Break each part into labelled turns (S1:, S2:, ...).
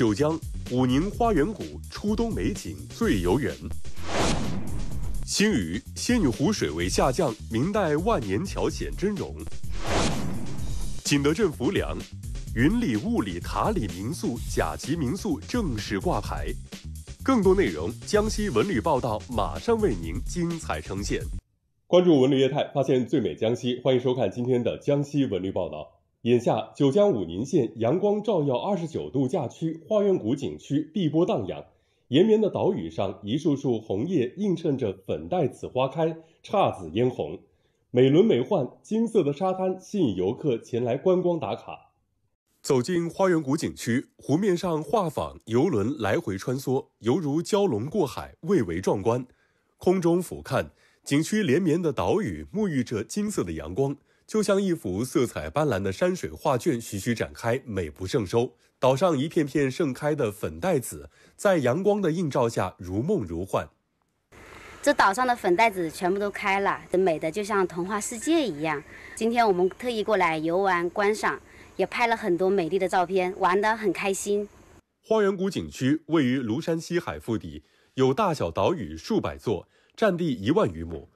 S1: 九江武宁花园谷初冬美景最游人。新余仙女湖水位下降，明代万年桥显真容。景德镇浮梁，云里雾里塔里民宿甲级民宿正式挂牌。更多内容，江西文旅报道马上为您精彩呈现。关注文旅业态，发现最美江西。欢迎收看今天的江西文旅报道。眼下，九江武宁县阳光照耀二十九度假区花园谷景区碧波荡漾，延绵的岛屿上，一束束红叶映衬着粉黛紫花开，姹紫嫣红，美轮美奂。金色的沙滩吸引游客前来观光打卡。走进花园谷景区，湖面上画舫、游轮来回穿梭，犹如蛟龙过海，蔚为壮观。空中俯瞰，景区连绵的岛屿沐浴着金色的阳光。就像一幅色彩斑斓的山水画卷，徐徐展开，美不胜收。岛上一片片盛开的粉黛紫，在阳光的映照下如梦如幻。
S2: 这岛上的粉黛紫全部都开了，美的就像童话世界一样。今天我们特意过来游玩观赏，也拍了很多美丽的照片，玩得很开心。
S1: 花园谷景区位于庐山西海腹地，有大小岛屿数百座，占地一万余亩。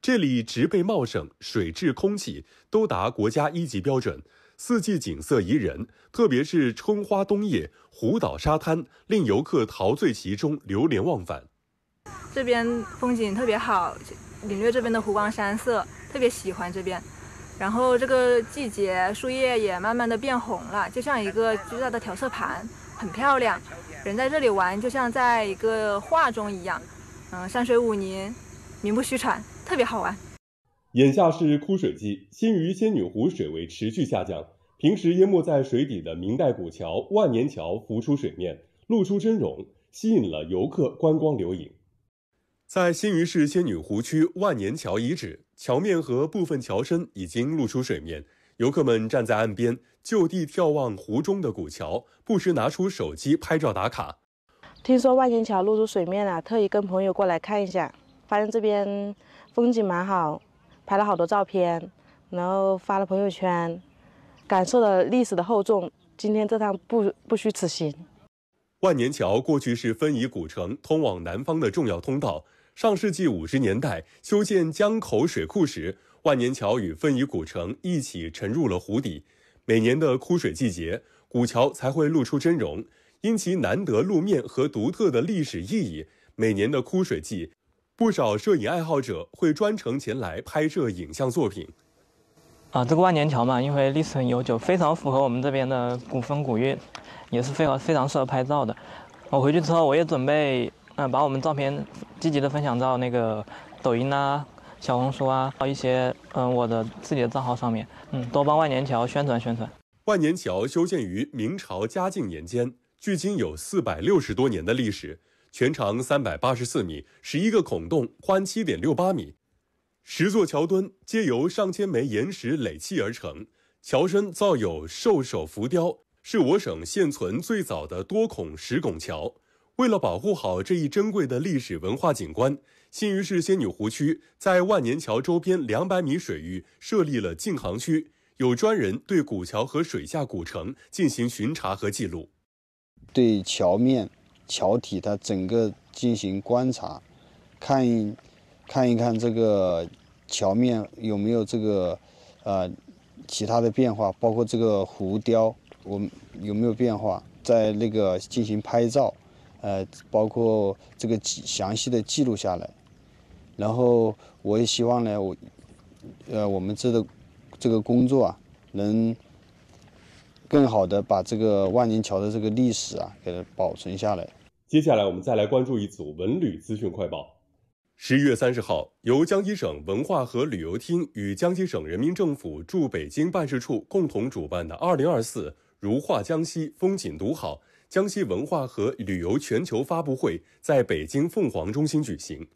S1: 这里植被茂盛，水质、空气都达国家一级标准，四季景色宜人，特别是春花冬叶，湖岛沙滩令游客陶醉其中，流连忘返。
S3: 这边风景特别好，领略这边的湖光山色，特别喜欢这边。然后这个季节，树叶也慢慢的变红了，就像一个巨大的调色盘，很漂亮。人在这里玩，就像在一个画中一样。嗯，山水武宁，名不虚传。特别好玩。
S1: 眼下是枯水季，新余仙女湖水位持续下降，平时淹没在水底的明代古桥万年桥浮出水面，露出真容，吸引了游客观光留影。在新余市仙女湖区万年桥遗址，桥面和部分桥身已经露出水面，游客们站在岸边，就地眺望湖中的古桥，不时拿出手机拍照打卡。
S4: 听说万年桥露出水面了，特意跟朋友过来看一下，发现这边。风景蛮好，拍了好多照片，然后发了朋友圈，感受了历史的厚重。今天这趟不不虚此行。
S1: 万年桥过去是分宜古城通往南方的重要通道。上世纪五十年代修建江口水库时，万年桥与分宜古城一起沉入了湖底。每年的枯水季节，古桥才会露出真容。因其难得路面和独特的历史意义，每年的枯水季。不少摄影爱好者会专程前来拍摄影像作品。
S5: 啊，这个万年桥嘛，因为历史很悠久，非常符合我们这边的古风古韵，也是非常非常适合拍照的。我回去之后，我也准备嗯把我们照片积极的分享到那个抖音啊、小红书啊，到一些嗯我的自己的账号上面，嗯，多帮万年桥宣传宣传。
S1: 万年桥修建于明朝嘉靖年间，距今有四百六十多年的历史。全长三百八十四米，十一个孔洞，宽七点六八米，十座桥墩皆由上千枚岩石垒砌而成。桥身造有兽首浮雕，是我省现存最早的多孔石拱桥。为了保护好这一珍贵的历史文化景观，新余市仙女湖区在万年桥周边两百米水域设立了禁航区，有专人对古桥和水下古城进行巡查和记录。
S6: 对桥面。桥体它整个进行观察，看一看一看这个桥面有没有这个呃其他的变化，包括这个浮雕我们有没有变化，在那个进行拍照，呃，包括这个详细的记录下来。然后我也希望呢，我呃我们这个这个工作啊，能更好的把这个万年桥的这个历史啊给它保存下来。
S1: 接下来，我们再来关注一组文旅资讯快报。十一月三十号，由江西省文化和旅游厅与江西省人民政府驻北京办事处共同主办的“二零二四如画江西，风景独好”江西文化和旅游全球发布会在北京凤凰中心举行。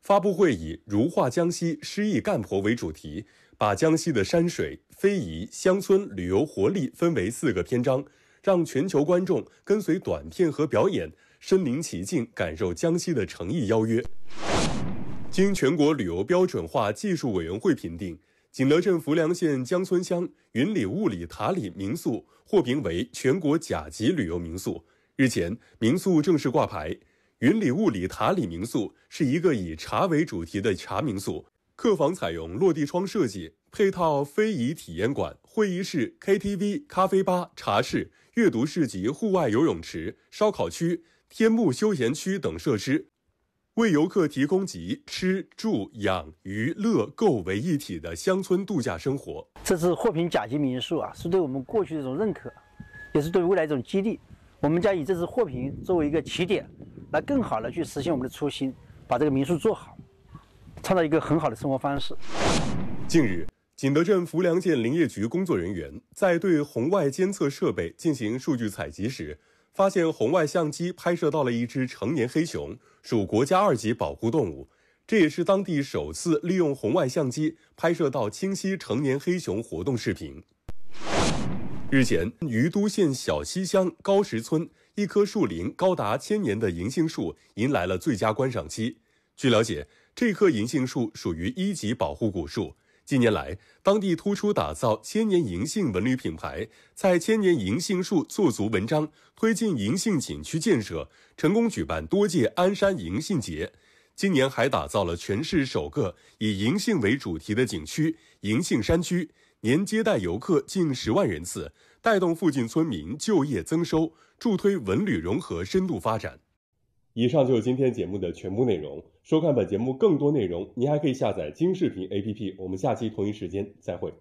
S1: 发布会以“如画江西，诗意干婆”为主题，把江西的山水、非遗、乡村旅游活力分为四个篇章，让全球观众跟随短片和表演。身临其境，感受江西的诚意邀约。经全国旅游标准化技术委员会评定，景德镇浮梁县江村乡云里雾里塔里民宿获评为全国甲级旅游民宿。日前，民宿正式挂牌。云里雾里塔里民宿是一个以茶为主题的茶民宿，客房采用落地窗设计，配套非遗体验馆、会议室、KTV、咖啡吧、茶室、阅读室及户外游泳池、烧烤区、天幕休闲区等设施，为游客提供集吃住养娱乐购为一体的乡村度假生活。
S7: 这次获评甲级民宿啊，是对我们过去的一种认可，也是对未来一种激励。我们将以这次获评作为一个起点，来更好的去实现我们的初心，把这个民宿做好，创造一个很好的生活方式。
S1: 近日，景德镇浮梁县林业局工作人员在对红外监测设备进行数据采集时，发现红外相机拍摄到了一只成年黑熊，属国家二级保护动物。这也是当地首次利用红外相机拍摄到清晰成年黑熊活动视频。日前，于都县小溪乡高石村一棵树龄高达千年的银杏树迎来了最佳观赏期。据了解，这棵银杏树属于一级保护古树。近年来，当地突出打造千年银杏文旅品牌，在千年银杏树做足文章，推进银杏景区建设，成功举办多届鞍山银杏节。今年还打造了全市首个以银杏为主题的景区——银杏山区。年接待游客近十万人次，带动附近村民就业增收，助推文旅融合深度发展。以上就是今天节目的全部内容。收看本节目更多内容，您还可以下载金视频 APP。我们下期同一时间再会。